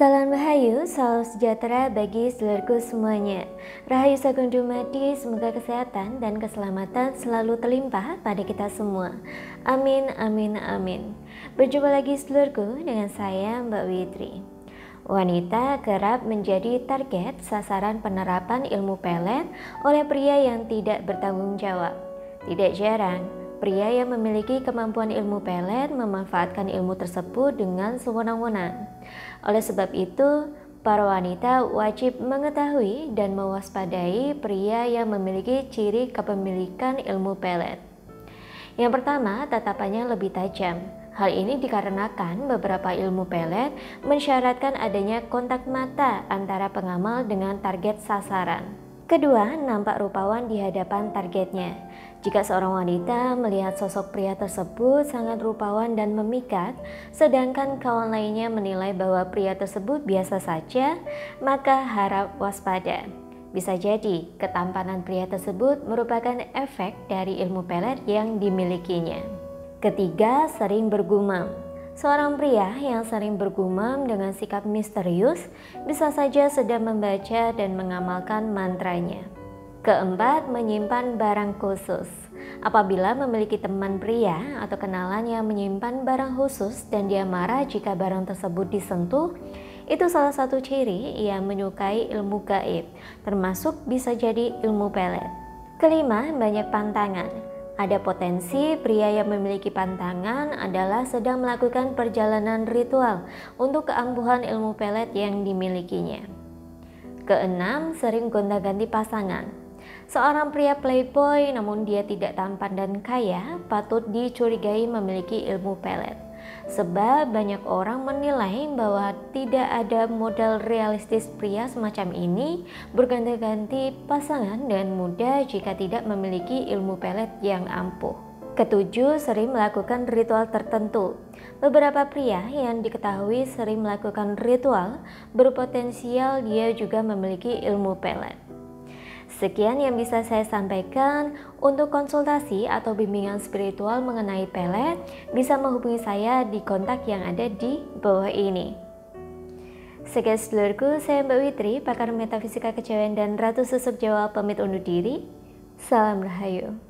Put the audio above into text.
Salam Rahayu, salam sejahtera bagi seluruhku semuanya. Rahayu Sagung Dumadi, semoga kesehatan dan keselamatan selalu terlimpah pada kita semua. Amin, amin, amin. Berjumpa lagi seluruhku dengan saya Mbak Witri. Wanita kerap menjadi target sasaran penerapan ilmu pelet oleh pria yang tidak bertanggung jawab. Tidak jarang, Pria yang memiliki kemampuan ilmu pelet memanfaatkan ilmu tersebut dengan sewenang-wenang. Oleh sebab itu, para wanita wajib mengetahui dan mewaspadai pria yang memiliki ciri kepemilikan ilmu pelet. Yang pertama, tatapannya lebih tajam. Hal ini dikarenakan beberapa ilmu pelet mensyaratkan adanya kontak mata antara pengamal dengan target sasaran. Kedua, nampak rupawan di hadapan targetnya. Jika seorang wanita melihat sosok pria tersebut sangat rupawan dan memikat, sedangkan kawan lainnya menilai bahwa pria tersebut biasa saja, maka harap waspada. Bisa jadi ketampanan pria tersebut merupakan efek dari ilmu pelet yang dimilikinya. Ketiga, sering bergumam. Seorang pria yang sering bergumam dengan sikap misterius bisa saja sedang membaca dan mengamalkan mantranya. Keempat, menyimpan barang khusus. Apabila memiliki teman pria atau kenalan yang menyimpan barang khusus dan dia marah jika barang tersebut disentuh, itu salah satu ciri yang menyukai ilmu gaib, termasuk bisa jadi ilmu pelet. Kelima, banyak pantangan. Ada potensi pria yang memiliki pantangan adalah sedang melakukan perjalanan ritual untuk keampuhan ilmu pelet yang dimilikinya. Keenam, sering gonta-ganti pasangan. Seorang pria playboy namun dia tidak tampan dan kaya patut dicurigai memiliki ilmu pelet. Sebab banyak orang menilai bahwa tidak ada modal realistis pria semacam ini berganti-ganti pasangan dan mudah jika tidak memiliki ilmu pelet yang ampuh. Ketujuh, sering melakukan ritual tertentu. Beberapa pria yang diketahui sering melakukan ritual berpotensial dia juga memiliki ilmu pelet. Sekian yang bisa saya sampaikan. Untuk konsultasi atau bimbingan spiritual mengenai pelet, bisa menghubungi saya di kontak yang ada di bawah ini. Sekian seluruhku, saya Mbak Witri, pakar metafisika kecewen dan Ratu Susuk Jawa pamit undur diri. Salam Rahayu.